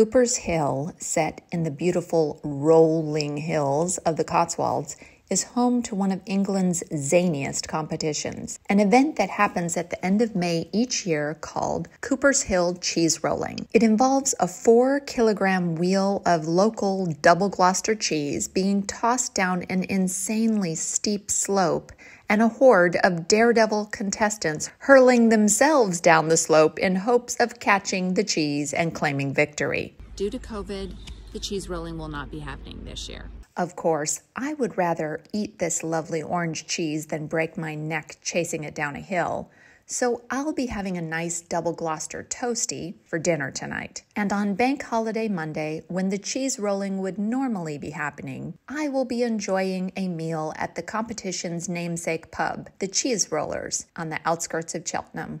Cooper's Hill, set in the beautiful rolling hills of the Cotswolds, is home to one of England's zaniest competitions, an event that happens at the end of May each year called Cooper's Hill Cheese Rolling. It involves a four kilogram wheel of local double Gloucester cheese being tossed down an insanely steep slope and a horde of daredevil contestants hurling themselves down the slope in hopes of catching the cheese and claiming victory. Due to COVID, the cheese rolling will not be happening this year. Of course, I would rather eat this lovely orange cheese than break my neck chasing it down a hill. So I'll be having a nice double Gloucester toasty for dinner tonight. And on Bank Holiday Monday, when the cheese rolling would normally be happening, I will be enjoying a meal at the competition's namesake pub, the Cheese Rollers, on the outskirts of Cheltenham.